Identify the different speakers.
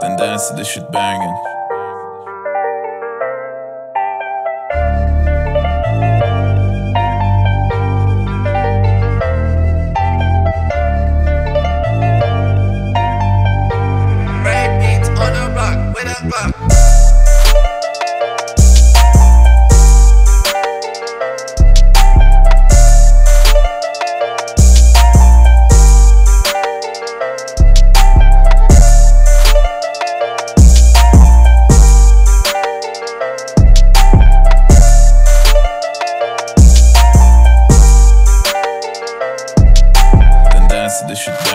Speaker 1: Tendence to this shit banging.
Speaker 2: Red beats on the rock with a rock.
Speaker 1: that should